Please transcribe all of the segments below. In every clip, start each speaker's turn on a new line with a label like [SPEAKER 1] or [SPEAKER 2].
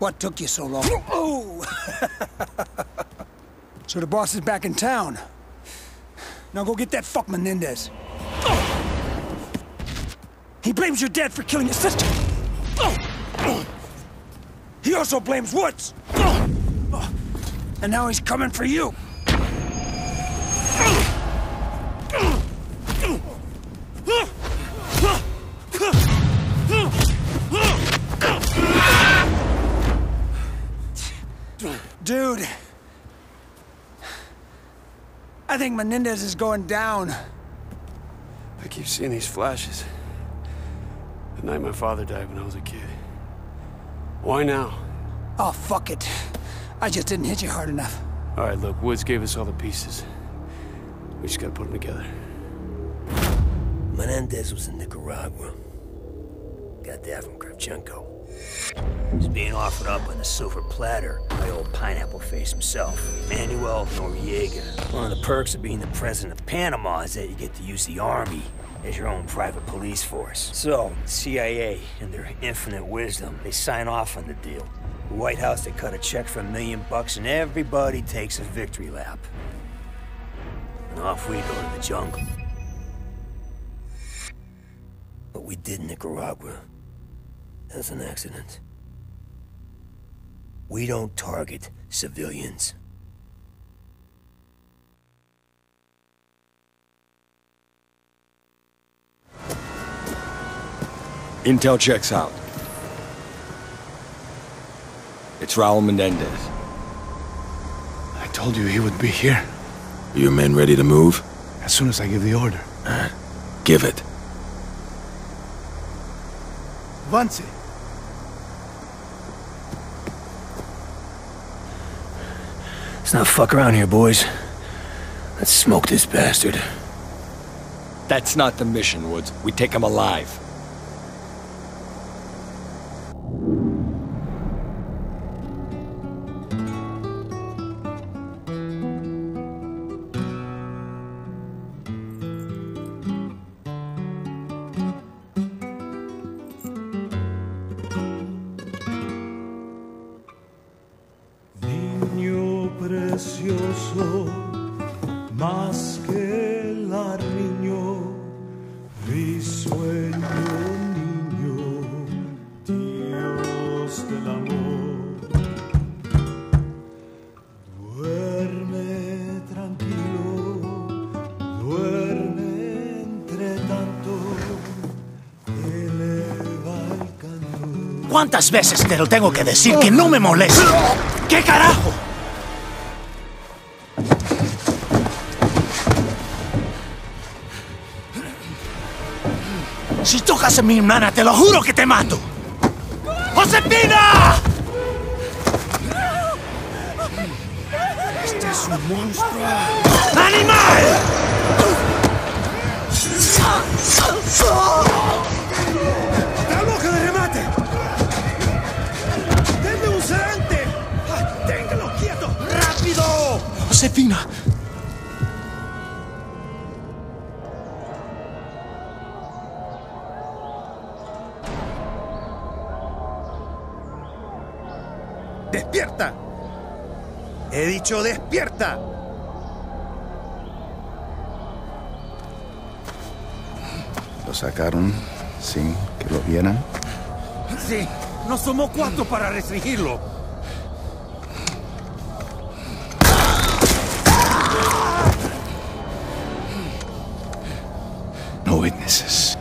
[SPEAKER 1] What took you so long? Oh! so the boss is back in town. Now go get that fuck Menendez. He blames your dad for killing his sister. He also blames Woods. And now he's coming for you. Think Menendez is going down.
[SPEAKER 2] I keep seeing these flashes. The night my father died when I was a kid. Why now?
[SPEAKER 1] Oh, fuck it. I just didn't hit you hard enough.
[SPEAKER 2] All right, look, Woods gave us all the pieces. We just gotta put them together.
[SPEAKER 3] Menendez was in Nicaragua. Got that from Kravchenko. He's being offered up on a silver platter by old pineapple face himself, Manuel Noriega. One of the perks of being the president of Panama is that you get to use the army as your own private police force. So, CIA, in their infinite wisdom, they sign off on the deal. The White House, they cut a check for a million bucks and everybody takes a victory lap. And off we go to the jungle. But we did Nicaragua, as an accident. We don't target civilians.
[SPEAKER 4] Intel checks out. It's Raul Menendez.
[SPEAKER 5] I told you he would be here.
[SPEAKER 6] Are your men ready to move?
[SPEAKER 5] As soon as I give the order.
[SPEAKER 6] Uh, give it.
[SPEAKER 5] Vance.
[SPEAKER 3] Let's not fuck around here, boys. Let's smoke this bastard.
[SPEAKER 4] That's not the mission, Woods. We take him alive.
[SPEAKER 7] ¿Cuántas veces te lo tengo que decir que no me moleste? ¿Qué carajo? Si tocas a mi hermana, te lo juro que te mato. ¡Josefina!
[SPEAKER 8] Este es un monstruo.
[SPEAKER 7] ¡Animal!
[SPEAKER 8] Despierta.
[SPEAKER 5] Lo sacaron sin que lo vieran.
[SPEAKER 8] Sí, no somos cuatro para restringirlo.
[SPEAKER 5] No witnesses.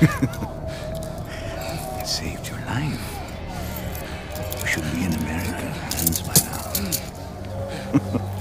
[SPEAKER 5] You should be in American hands by now.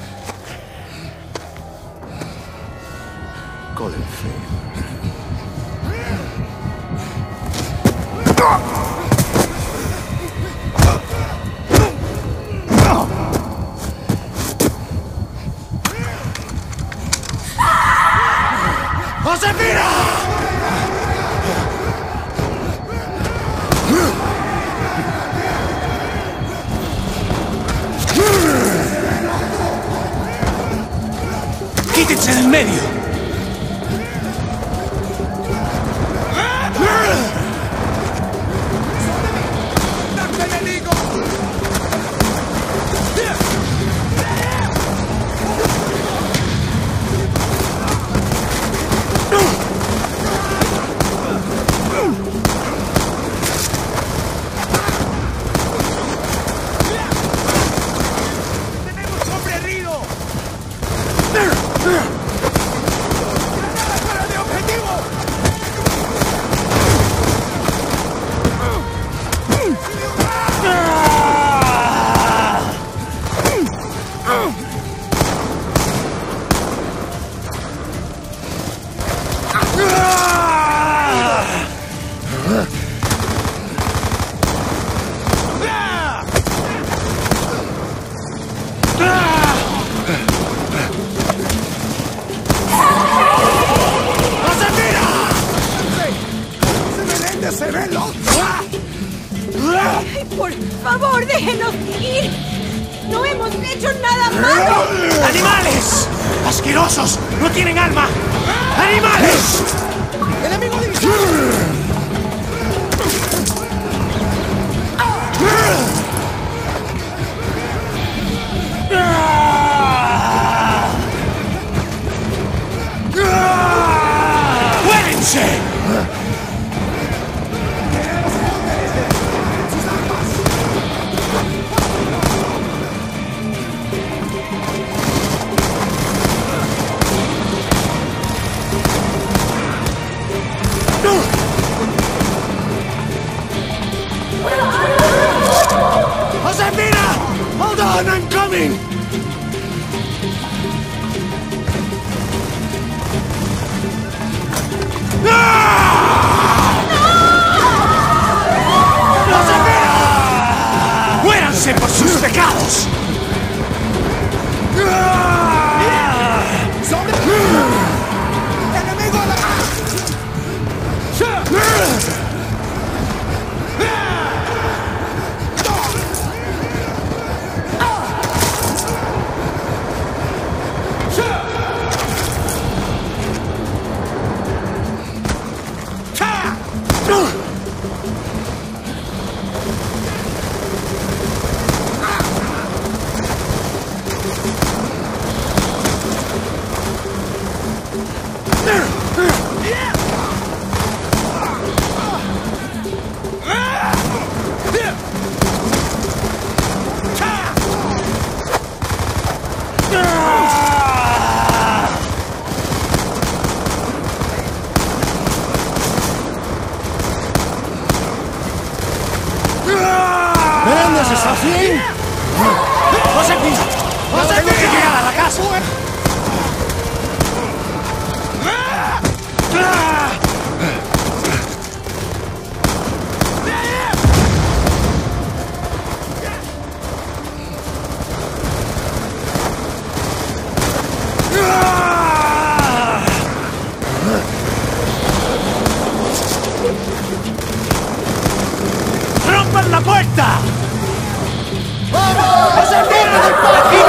[SPEAKER 7] ¡No tienen alma! ¡Animales! ¡Eh! ¡El
[SPEAKER 8] amigo divisor! la
[SPEAKER 7] puerta! ¡Vamos! ¡No se pierdan el parque!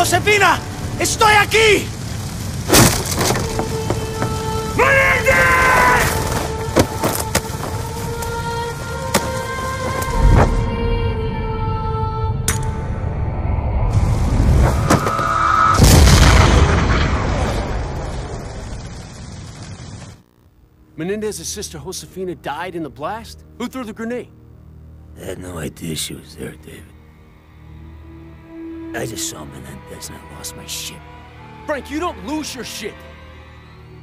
[SPEAKER 7] Josefina! ¡Estoy aquí!
[SPEAKER 2] Menendez's sister Josefina died in the blast? Who threw the grenade?
[SPEAKER 3] I had no idea she was there, David. I just saw Menendez and I lost my shit.
[SPEAKER 2] Frank, you don't lose your shit.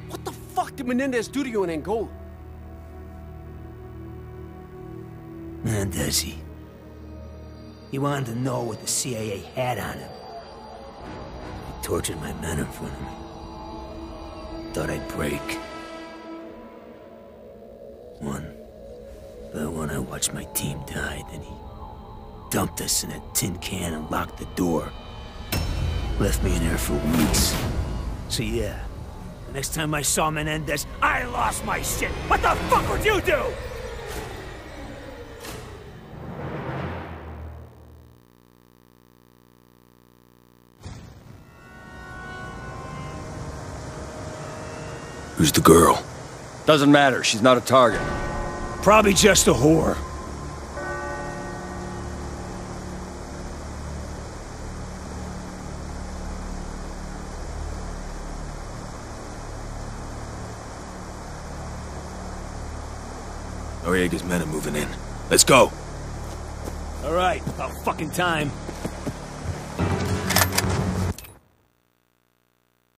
[SPEAKER 2] What the fuck did Menendez do to you in Angola?
[SPEAKER 3] Menendez, he... He wanted to know what the CIA had on him. He tortured my men in front of me. Thought I'd break. One by one, I watched my team die, then he dumped us in a tin can and locked the door. Left me in there for weeks. So yeah, the next time I saw Menendez, I lost my shit. What the fuck would you do?
[SPEAKER 6] Who's the girl?
[SPEAKER 4] Doesn't matter. She's not a target.
[SPEAKER 3] Probably just a whore.
[SPEAKER 6] Noriega's men are moving in. Let's go.
[SPEAKER 3] All right, about fucking time.